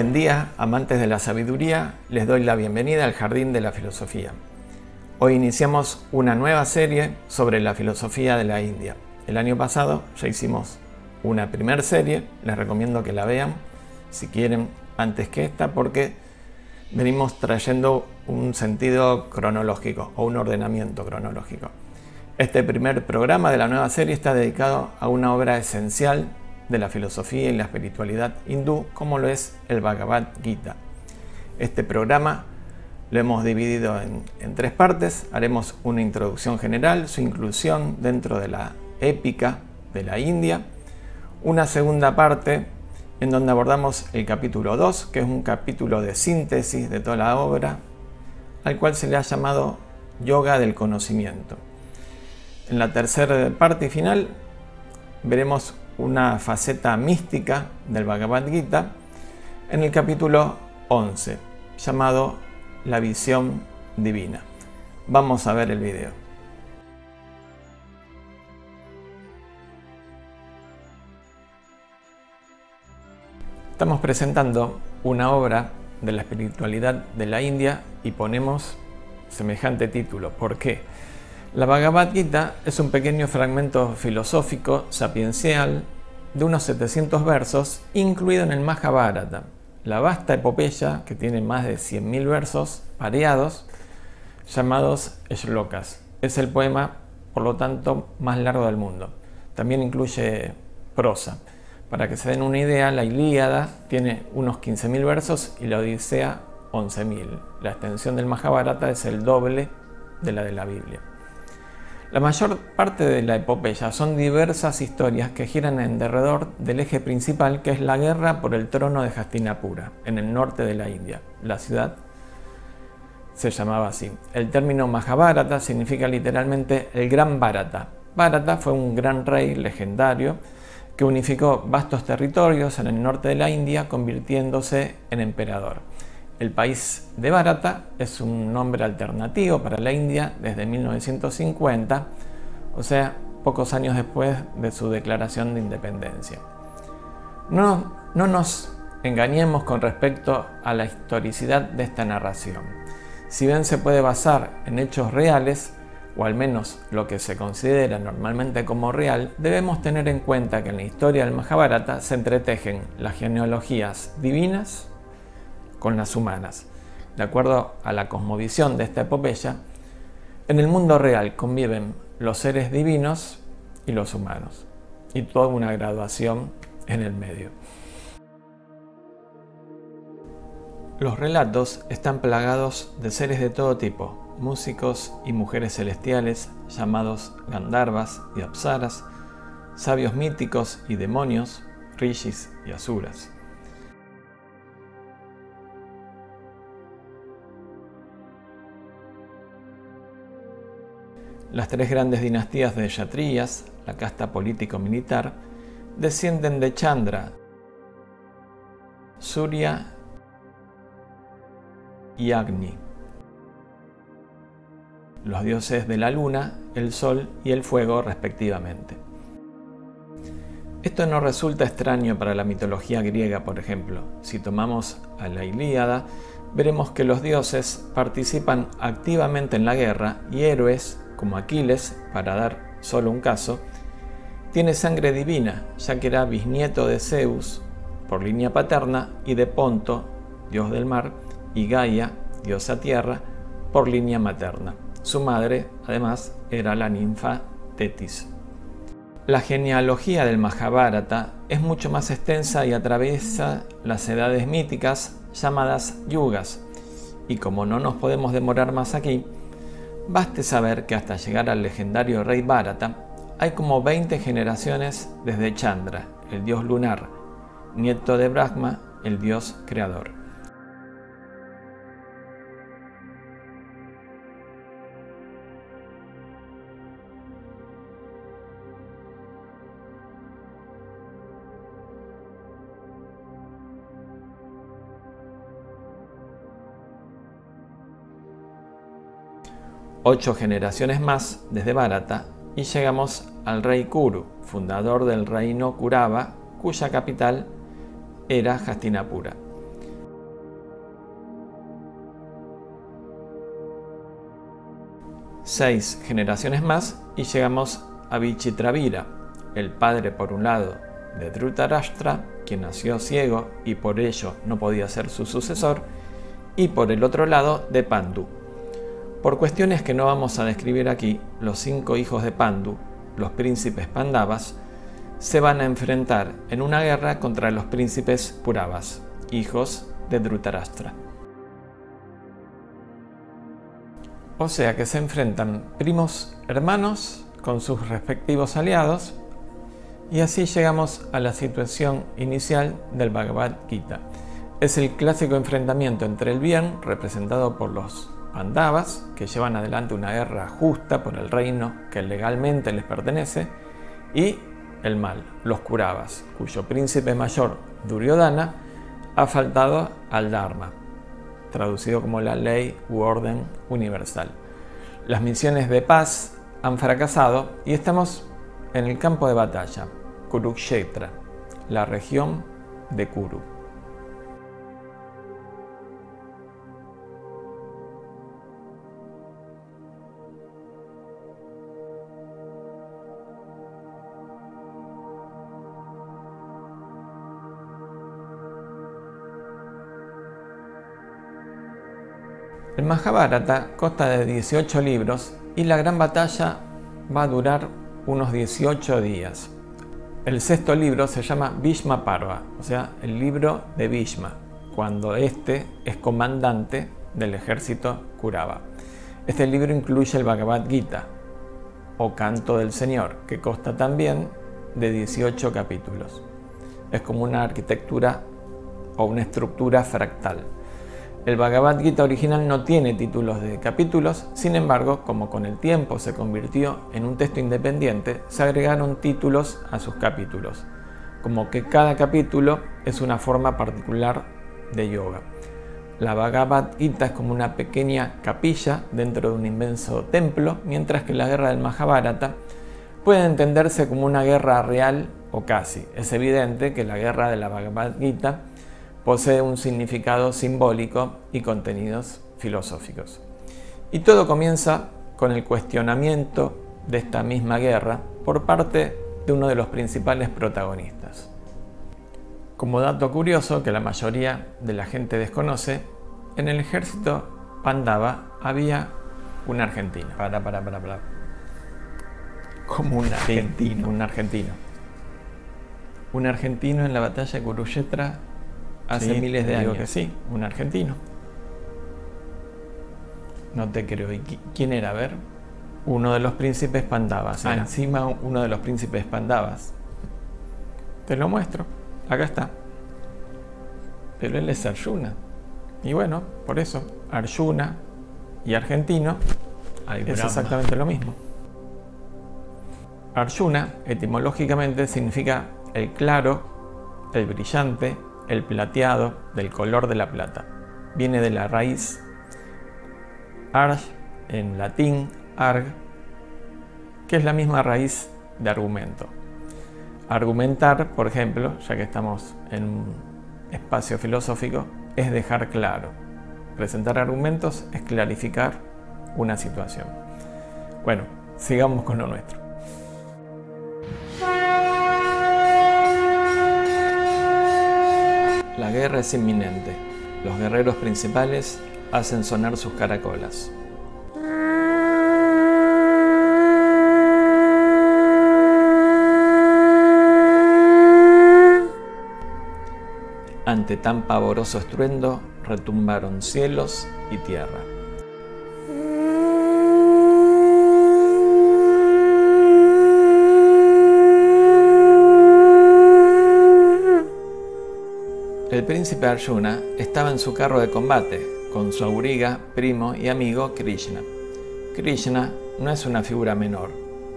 Buen día, amantes de la sabiduría, les doy la bienvenida al Jardín de la Filosofía. Hoy iniciamos una nueva serie sobre la filosofía de la India. El año pasado ya hicimos una primera serie, les recomiendo que la vean si quieren antes que esta porque venimos trayendo un sentido cronológico o un ordenamiento cronológico. Este primer programa de la nueva serie está dedicado a una obra esencial de la filosofía y la espiritualidad hindú, como lo es el Bhagavad Gita. Este programa lo hemos dividido en, tres partes. Haremos una introducción general, su inclusión dentro de la épica de la India. Una segunda parte en donde abordamos el capítulo 2, que es un capítulo de síntesis de toda la obra, al cual se le ha llamado Yoga del Conocimiento. En la tercera parte y final veremos una faceta mística del Bhagavad Gita en el capítulo 11, llamado La visión divina. Vamos a ver el video. Estamos presentando una obra de la espiritualidad de la India y ponemos semejante título. ¿Por qué? La Bhagavad Gita es un pequeño fragmento filosófico sapiencial de unos 700 versos, incluido en el Mahabharata, la vasta epopeya que tiene más de 100.000 versos pareados, llamados shlokas. Es el poema, por lo tanto, más largo del mundo. También incluye prosa. Para que se den una idea, la Ilíada tiene unos 15.000 versos y la Odisea 11.000. La extensión del Mahabharata es el doble de la de la Biblia. La mayor parte de la epopeya son diversas historias que giran en derredor del eje principal que es la guerra por el trono de Hastinapura, en el norte de la India. La ciudad se llamaba así. El término Mahabharata significa literalmente el gran Bharata. Bharata fue un gran rey legendario que unificó vastos territorios en el norte de la India convirtiéndose en emperador. El país de Bharata es un nombre alternativo para la India desde 1950, o sea, pocos años después de su declaración de independencia. No, no nos engañemos con respecto a la historicidad de esta narración. Si bien se puede basar en hechos reales, o al menos lo que se considera normalmente como real, debemos tener en cuenta que en la historia del Mahabharata se entretejen las genealogías divinas con las humanas. De acuerdo a la cosmovisión de esta epopeya, en el mundo real conviven los seres divinos y los humanos, y toda una graduación en el medio. Los relatos están plagados de seres de todo tipo, músicos y mujeres celestiales llamados Gandharvas y Apsaras, sabios míticos y demonios, rishis y asuras. Las tres grandes dinastías de Kshatriyas, la casta político-militar, descienden de Chandra, Surya y Agni, los dioses de la luna, el sol y el fuego respectivamente. Esto no resulta extraño para la mitología griega, por ejemplo. Si tomamos a la Ilíada, veremos que los dioses participan activamente en la guerra y héroes como Aquiles, para dar solo un caso, tiene sangre divina, ya que era bisnieto de Zeus por línea paterna y de Ponto, dios del mar, y Gaia, diosa tierra, por línea materna. Su madre, además, era la ninfa Tetis. La genealogía del Mahabharata es mucho más extensa y atraviesa las edades míticas llamadas yugas. Y como no nos podemos demorar más aquí, Baste saber que hasta llegar al legendario rey Bharata hay como 20 generaciones desde Chandra, el dios lunar, nieto de Brahma, el dios creador. ocho generaciones más desde Bharata y llegamos al rey Kuru, fundador del reino Kurava, cuya capital era Hastinapura. Seis generaciones más y llegamos a Vichitravira, el padre por un lado de Dhritarashtra, quien nació ciego y por ello no podía ser su sucesor, y por el otro lado de Pandu, por cuestiones que no vamos a describir aquí, los cinco hijos de Pandu, los príncipes Pandavas, se van a enfrentar en una guerra contra los príncipes Puravas, hijos de Dhritarashtra. O sea que se enfrentan primos hermanos con sus respectivos aliados y así llegamos a la situación inicial del Bhagavad Gita. Es el clásico enfrentamiento entre el bien, representado por los Pandavas, que llevan adelante una guerra justa por el reino que legalmente les pertenece, y el mal, los Kuravas, cuyo príncipe mayor, Duryodhana, ha faltado al Dharma, traducido como la ley u orden universal. Las misiones de paz han fracasado y estamos en el campo de batalla, Kurukshetra, la región de Kuru. El Mahabharata consta de 18 libros y la gran batalla va a durar unos 18 días. El sexto libro se llama Bhishma Parva, o sea, el libro de Bhishma, cuando éste es comandante del ejército Kurava. Este libro incluye el Bhagavad Gita, o Canto del Señor, que consta también de 18 capítulos. Es como una arquitectura o una estructura fractal. El Bhagavad Gita original no tiene títulos de capítulos, sin embargo, como con el tiempo se convirtió en un texto independiente, se agregaron títulos a sus capítulos, como que cada capítulo es una forma particular de yoga. La Bhagavad Gita es como una pequeña capilla dentro de un inmenso templo, mientras que la guerra del Mahabharata puede entenderse como una guerra real o casi. Es evidente que la guerra de la Bhagavad Gita posee un significado simbólico y contenidos filosóficos. Y todo comienza con el cuestionamiento de esta misma guerra por parte de uno de los principales protagonistas. Como dato curioso que la mayoría de la gente desconoce, en el ejército Pandava había un argentino. Para, para, para, para. Como un argentino. un argentino. Un argentino en la batalla de Kurukshetra hace miles de años. que sí, un argentino. No te creo. ¿Y quién era? A ver. Uno de los príncipes Pandavas. Ah, encima uno de los príncipes Pandavas. Te lo muestro. Acá está. Pero él es Arjuna. Y bueno, por eso, Arjuna y argentino es exactamente lo mismo. Arjuna, etimológicamente, significa el claro, el brillante, el plateado del color de la plata. Viene de la raíz arg, en latín arg, que es la misma raíz de argumento. Argumentar, por ejemplo, ya que estamos en un espacio filosófico, es dejar claro. Presentar argumentos es clarificar una situación. Bueno, sigamos con lo nuestro. La guerra es inminente. Los guerreros principales hacen sonar sus caracolas. Ante tan pavoroso estruendo retumbaron cielos y tierra. Príncipe Arjuna estaba en su carro de combate con su auriga, primo y amigo Krishna. Krishna no es una figura menor,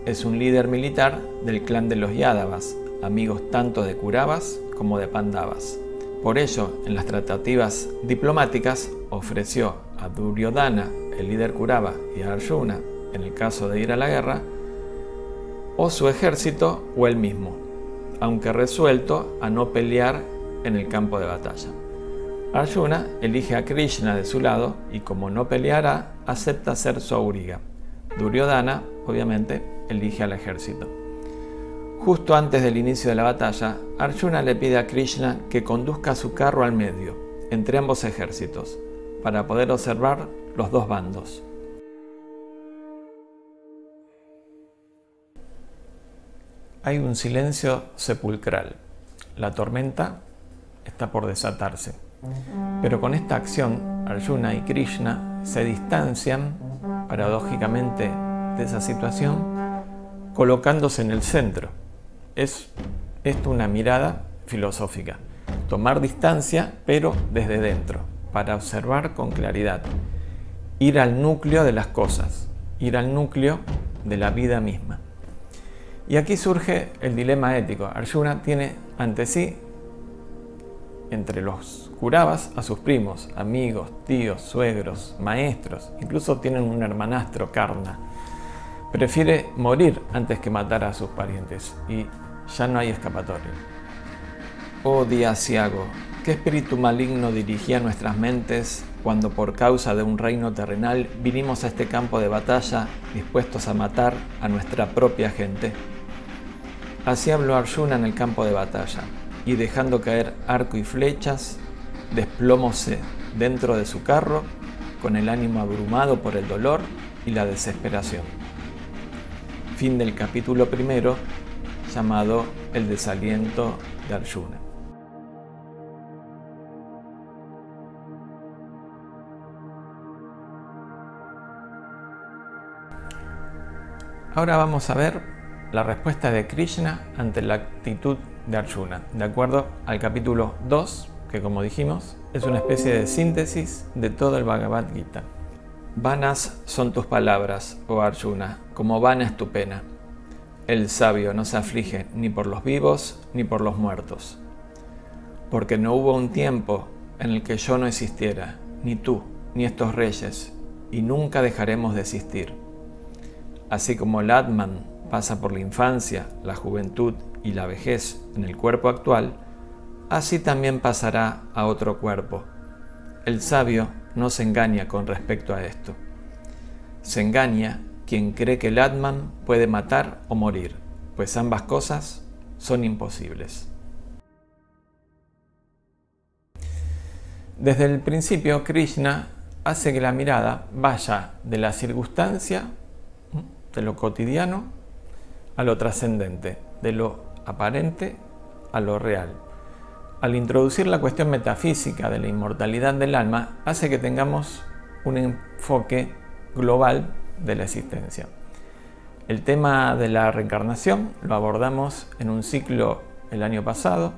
es un líder militar del clan de los Yadavas, amigos tanto de Kuravas como de Pandavas. Por ello, en las tratativas diplomáticas, ofreció a Duryodhana, el líder Kurava, y a Arjuna, en el caso de ir a la guerra, o su ejército o él mismo, aunque resuelto a no pelear en el campo de batalla. Arjuna elige a Krishna de su lado y como no peleará, acepta ser su auriga. Duryodhana, obviamente, elige al ejército. Justo antes del inicio de la batalla, Arjuna le pide a Krishna que conduzca su carro al medio, entre ambos ejércitos, para poder observar los dos bandos. Hay un silencio sepulcral. La tormenta está por desatarse. Pero con esta acción, Arjuna y Krishna se distancian, paradójicamente, de esa situación, colocándose en el centro. Es esto una mirada filosófica. Tomar distancia, pero desde dentro, para observar con claridad. Ir al núcleo de las cosas, ir al núcleo de la vida misma. Y aquí surge el dilema ético. Arjuna tiene ante sí, entre los curavas, a sus primos, amigos, tíos, suegros, maestros, incluso tienen un hermanastro, Karna. Prefiere morir antes que matar a sus parientes y ya no hay escapatoria. Oh día ciago, ¿qué espíritu maligno dirigía nuestras mentes cuando por causa de un reino terrenal vinimos a este campo de batalla dispuestos a matar a nuestra propia gente? Así habló Arjuna en el campo de batalla, y dejando caer arco y flechas, desplomóse dentro de su carro con el ánimo abrumado por el dolor y la desesperación. Fin del capítulo primero, llamado El desaliento de Arjuna. Ahora vamos a ver la respuesta de Krishna ante la actitud de Arjuna, de acuerdo al capítulo 2, que como dijimos, es una especie de síntesis de todo el Bhagavad Gita. Vanas son tus palabras, oh Arjuna, como vana es tu pena. El sabio no se aflige ni por los vivos ni por los muertos. Porque no hubo un tiempo en el que yo no existiera, ni tú, ni estos reyes, y nunca dejaremos de existir. Así como Latman pasa por la infancia, la juventud y la vejez en el cuerpo actual, así también pasará a otro cuerpo. El sabio no se engaña con respecto a esto. Se engaña quien cree que el Atman puede matar o morir, pues ambas cosas son imposibles. Desde el principio, Krishna hace que la mirada vaya de la circunstancia, de lo cotidiano, a lo trascendente, de lo aparente a lo real. Al introducir la cuestión metafísica de la inmortalidad del alma, hace que tengamos un enfoque global de la existencia. El tema de la reencarnación lo abordamos en un ciclo el año pasado.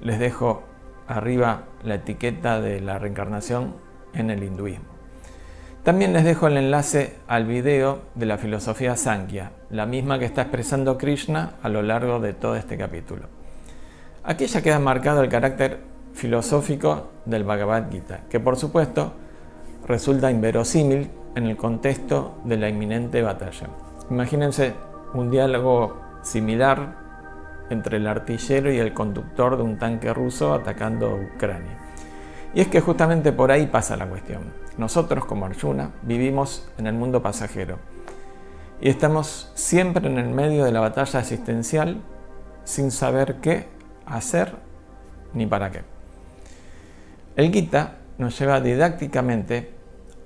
Les dejo arriba la etiqueta de la reencarnación en el hinduismo. También les dejo el enlace al video de la filosofía Sankhya, la misma que está expresando Krishna a lo largo de todo este capítulo. Aquí ya queda marcado el carácter filosófico del Bhagavad Gita, que por supuesto resulta inverosímil en el contexto de la inminente batalla. Imagínense un diálogo similar entre el artillero y el conductor de un tanque ruso atacando Ucrania. Y es que justamente por ahí pasa la cuestión. Nosotros como Arjuna vivimos en el mundo pasajero y estamos siempre en el medio de la batalla existencial sin saber qué hacer ni para qué. El Gita nos lleva didácticamente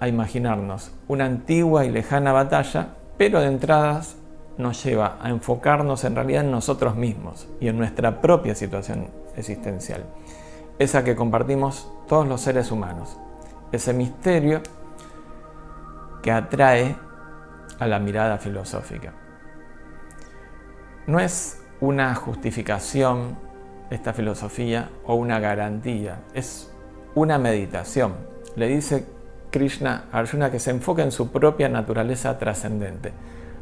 a imaginarnos una antigua y lejana batalla, pero de entradas nos lleva a enfocarnos en realidad en nosotros mismos y en nuestra propia situación existencial, esa que compartimos todos los seres humanos, ese misterio que atrae a la mirada filosófica. No es una justificación esta filosofía o una garantía, es una meditación. Le dice Krishna a Arjuna que se enfoque en su propia naturaleza trascendente.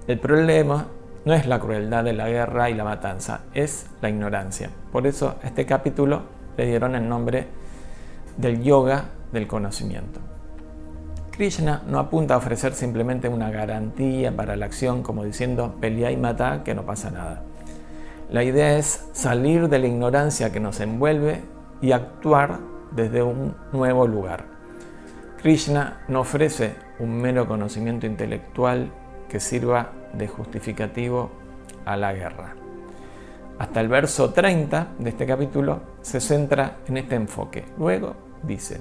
El problema no es la crueldad de la guerra y la matanza, es la ignorancia. Por eso este capítulo le dieron el nombre del yoga del conocimiento. Krishna no apunta a ofrecer simplemente una garantía para la acción como diciendo pelea y mata que no pasa nada. La idea es salir de la ignorancia que nos envuelve y actuar desde un nuevo lugar. Krishna no ofrece un mero conocimiento intelectual que sirva de justificativo a la guerra. Hasta el verso 30 de este capítulo se centra en este enfoque. Luego dice,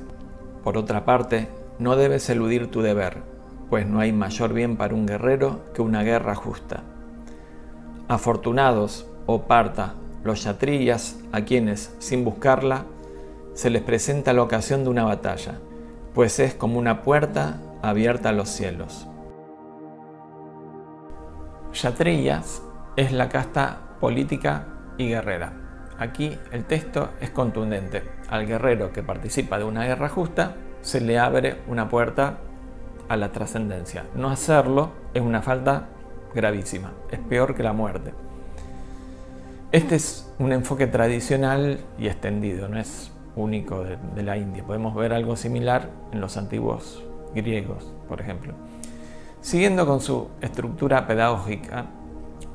por otra parte, no debes eludir tu deber, pues no hay mayor bien para un guerrero que una guerra justa. Afortunados, o parta, los yatrillas a quienes, sin buscarla, se les presenta la ocasión de una batalla, pues es como una puerta abierta a los cielos. Yatrillas es la casta política y guerrera. Aquí el texto es contundente. Al guerrero que participa de una guerra justa se le abre una puerta a la trascendencia. No hacerlo es una falta gravísima, es peor que la muerte. Este es un enfoque tradicional y extendido, no es único de, la India. Podemos ver algo similar en los antiguos griegos, por ejemplo. Siguiendo con su estructura pedagógica,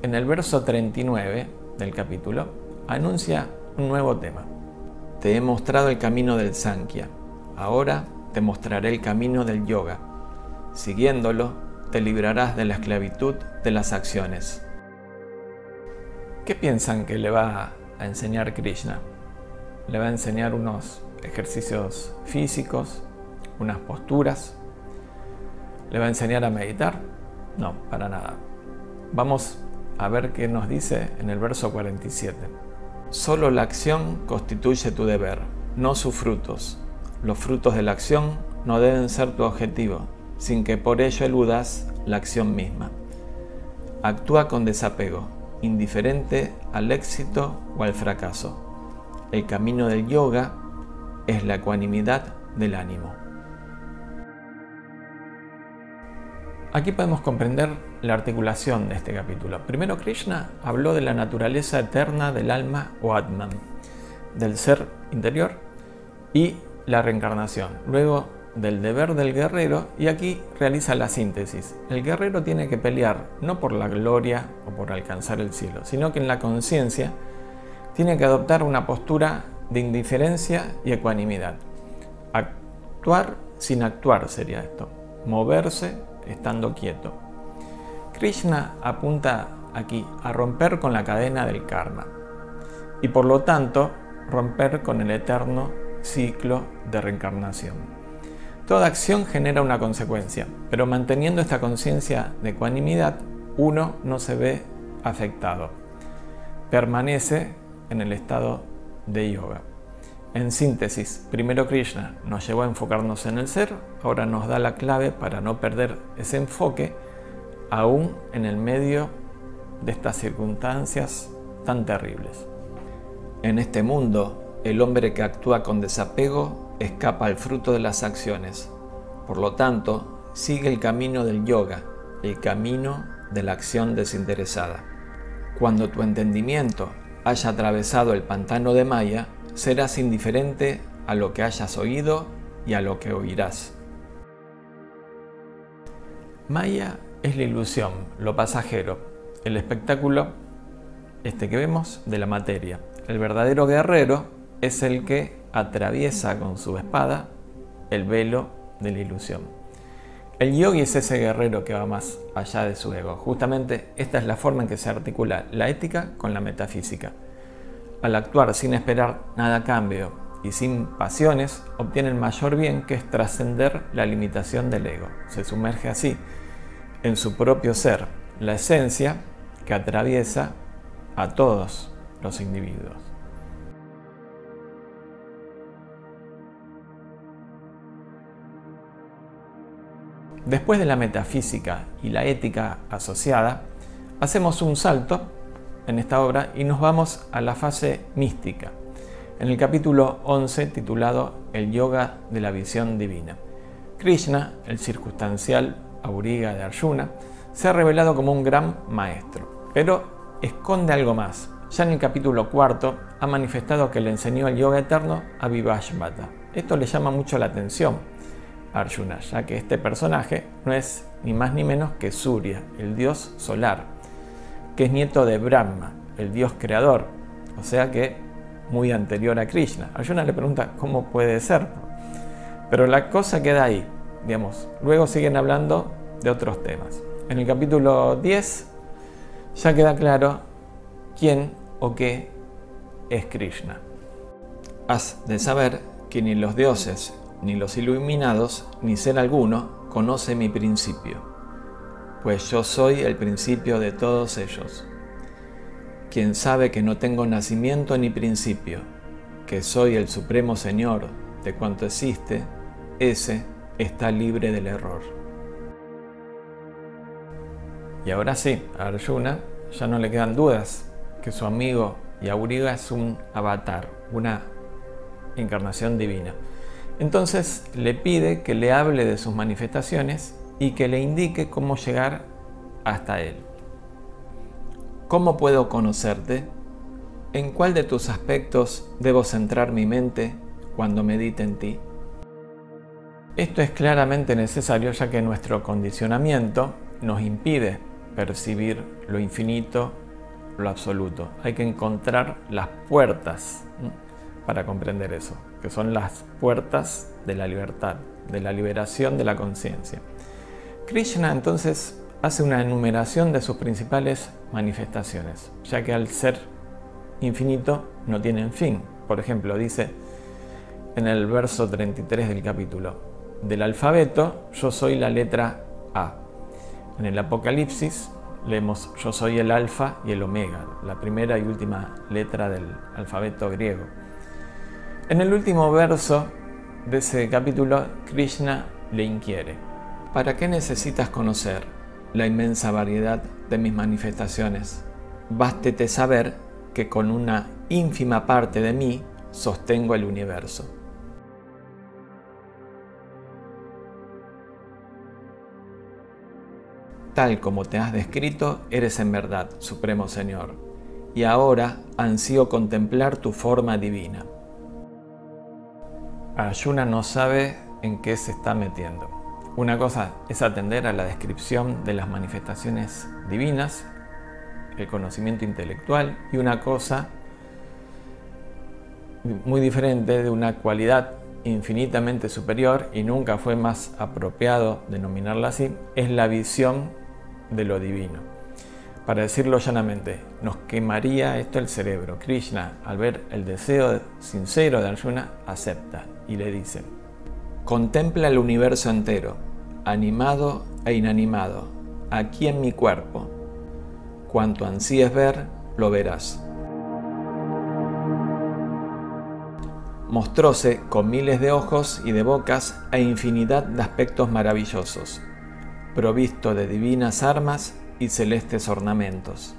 en el verso 39 del capítulo anuncia un nuevo tema. Te he mostrado el camino del Sankhya, ahora te mostraré el camino del yoga. Siguiéndolo, te librarás de la esclavitud de las acciones. ¿Qué piensan que le va a enseñar Krishna? Le va a enseñar unos ejercicios físicos, unas posturas. ¿Le va a enseñar a meditar? No, para nada. Vamos a ver qué nos dice en el verso 47. Solo la acción constituye tu deber, no sus frutos. Los frutos de la acción no deben ser tu objetivo, sin que por ello eludas la acción misma. Actúa con desapego, indiferente al éxito o al fracaso. El camino del yoga es la ecuanimidad del ánimo. Aquí podemos comprender la articulación de este capítulo. Primero Krishna habló de la naturaleza eterna del alma o Atman, del ser interior y la reencarnación. Luego del deber del guerrero y aquí realiza la síntesis. El guerrero tiene que pelear no por la gloria o por alcanzar el cielo, sino que en la conciencia tiene que adoptar una postura de indiferencia y ecuanimidad. Actuar sin actuar sería esto. Moverse estando quieto. Krishna apunta aquí a romper con la cadena del karma y por lo tanto romper con el eterno ciclo de reencarnación. Toda acción genera una consecuencia, pero manteniendo esta conciencia de ecuanimidad, uno no se ve afectado. Permanece en el estado de yoga. En síntesis, primero Krishna nos llevó a enfocarnos en el ser, ahora nos da la clave para no perder ese enfoque aún en el medio de estas circunstancias tan terribles. En este mundo, el hombre que actúa con desapego escapa al fruto de las acciones. Por lo tanto, sigue el camino del yoga, el camino de la acción desinteresada. Cuando tu entendimiento haya atravesado el pantano de Maya, serás indiferente a lo que hayas oído y a lo que oirás. Maya es la ilusión, lo pasajero, el espectáculo este que vemos de la materia. El verdadero guerrero es el que atraviesa con su espada el velo de la ilusión. El yogi es ese guerrero que va más allá de su ego. Justamente esta es la forma en que se articula la ética con la metafísica. Al actuar sin esperar nada a cambio y sin pasiones, obtiene el mayor bien que es trascender la limitación del ego. Se sumerge así en su propio ser, la esencia que atraviesa a todos los individuos. Después de la metafísica y la ética asociada, hacemos un salto en esta obra y nos vamos a la fase mística, en el capítulo 11 titulado El Yoga de la Visión Divina. Krishna, el circunstancial auriga de Arjuna, se ha revelado como un gran maestro, pero esconde algo más. Ya en el capítulo cuarto ha manifestado que le enseñó el yoga eterno a Vivashvata. Esto le llama mucho la atención a Arjuna, ya que este personaje no es ni más ni menos que Surya, el dios solar, que es nieto de Brahma, el dios creador, o sea que muy anterior a Krishna. Arjuna le pregunta cómo puede ser, pero la cosa queda ahí, digamos. Luego siguen hablando de otros temas. En el capítulo 10 ya queda claro quién o qué es Krishna. Has de saber que ni los dioses, ni los iluminados, ni ser alguno conoce mi principio, pues yo soy el principio de todos ellos. Quien sabe que no tengo nacimiento ni principio, que soy el supremo Señor de cuanto existe, ese está libre del error. Y ahora sí, a Arjuna ya no le quedan dudas que su amigo Yauriga es un avatar, una encarnación divina. Entonces le pide que le hable de sus manifestaciones y que le indique cómo llegar hasta él. ¿Cómo puedo conocerte? ¿En cuál de tus aspectos debo centrar mi mente cuando medite en ti? Esto es claramente necesario ya que nuestro condicionamiento nos impide percibir lo infinito, lo absoluto. Hay que encontrar las puertas para comprender eso, que son las puertas de la libertad, de la liberación de la conciencia. Krishna entonces hace una enumeración de sus principales manifestaciones, ya que al ser infinito no tienen fin. Por ejemplo, dice en el verso 33 del capítulo, del alfabeto yo soy la letra A. En el Apocalipsis leemos yo soy el alfa y el omega, la primera y última letra del alfabeto griego. En el último verso de ese capítulo, Krishna le inquiere, ¿para qué necesitas conocer la inmensa variedad de mis manifestaciones? Bástete saber que con una ínfima parte de mí sostengo el universo. Tal como te has descrito, eres en verdad, Supremo Señor, y ahora ansío contemplar tu forma divina. Ayuna no sabe en qué se está metiendo. Una cosa es atender a la descripción de las manifestaciones divinas, el conocimiento intelectual, y una cosa muy diferente de una cualidad infinitamente superior y nunca fue más apropiado denominarla así, es la visión de lo divino. Para decirlo llanamente, nos quemaría esto el cerebro. Krishna, al ver el deseo sincero de Arjuna, acepta y le dice, contempla el universo entero, animado e inanimado, aquí en mi cuerpo. Cuanto ansíes ver, lo verás. Mostróse con miles de ojos y de bocas e infinidad de aspectos maravillosos, provisto de divinas armas y celestes ornamentos.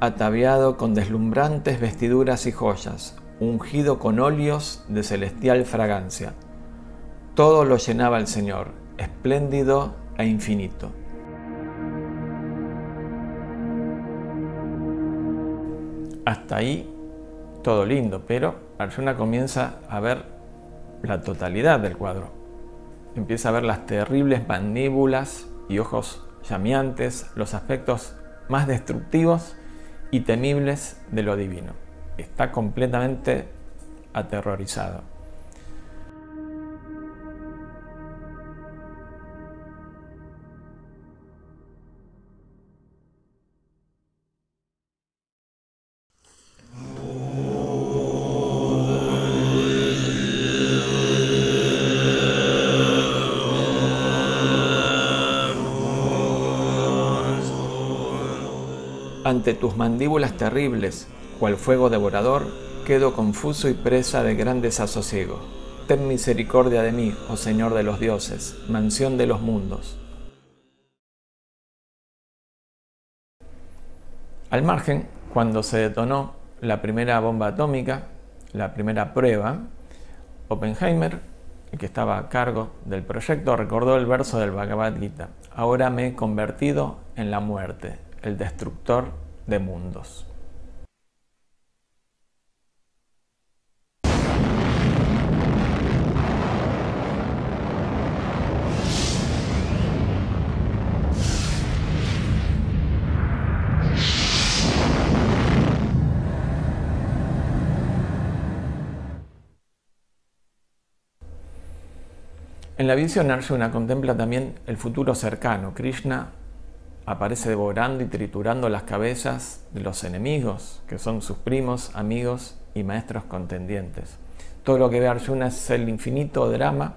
Ataviado con deslumbrantes vestiduras y joyas, ungido con óleos de celestial fragancia. Todo lo llenaba el Señor, espléndido e infinito. Hasta ahí todo lindo, pero Arjuna comienza a ver la totalidad del cuadro. Empieza a ver las terribles mandíbulas y ojos llameantes, los aspectos más destructivos y temibles de lo divino. Está completamente aterrorizado. Tus mandíbulas terribles, cual fuego devorador, quedo confuso y presa de gran desasosiego. Ten misericordia de mí, oh Señor de los dioses, mansión de los mundos. Al margen, cuando se detonó la primera bomba atómica, la primera prueba, Oppenheimer, el que estaba a cargo del proyecto, recordó el verso del Bhagavad Gita, ahora me he convertido en la muerte, el destructor de mundos. En la Visionarshuna contempla también el futuro cercano. Krishna aparece devorando y triturando las cabezas de los enemigos, que son sus primos, amigos y maestros contendientes. Todo lo que ve Arjuna es el infinito drama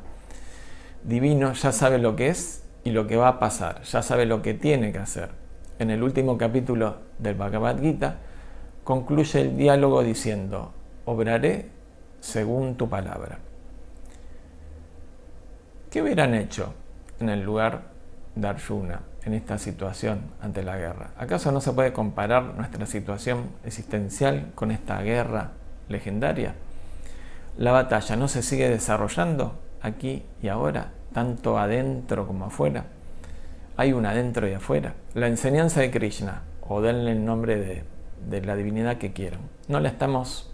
divino, ya sabe lo que es y lo que va a pasar, ya sabe lo que tiene que hacer. En el último capítulo del Bhagavad Gita concluye el diálogo diciendo, obraré según tu palabra. ¿Qué hubieran hecho en el lugar de Arjuna en esta situación ante la guerra? ¿Acaso no se puede comparar nuestra situación existencial con esta guerra legendaria? La batalla no se sigue desarrollando aquí y ahora, tanto adentro como afuera. Hay un adentro y afuera. La enseñanza de Krishna, o denle el nombre de, de la divinidad que quieran, no la estamos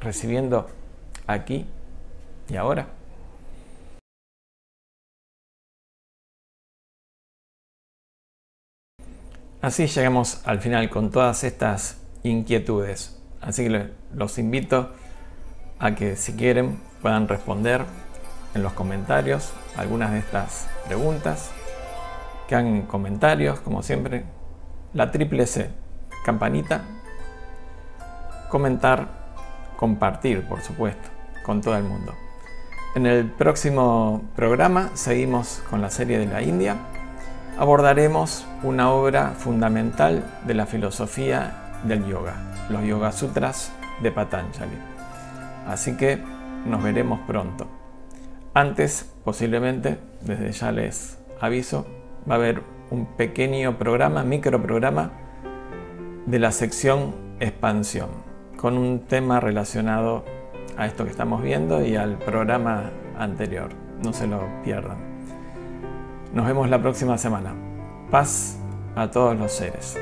recibiendo aquí y ahora. Así llegamos al final con todas estas inquietudes. Así que los invito a que si quieren puedan responder en los comentarios algunas de estas preguntas. Que hagan comentarios, como siempre. La triple C, campanita, comentar, compartir, por supuesto, con todo el mundo. En el próximo programa seguimos con la serie de la India abordaremos una obra fundamental de la filosofía del yoga, los Yoga Sutras de Patanjali. Así que nos veremos pronto. Antes, posiblemente, desde ya les aviso, va a haber un pequeño programa, microprograma de la sección expansión, con un tema relacionado a esto que estamos viendo y al programa anterior. No se lo pierdan. Nos vemos la próxima semana. Paz a todos los seres.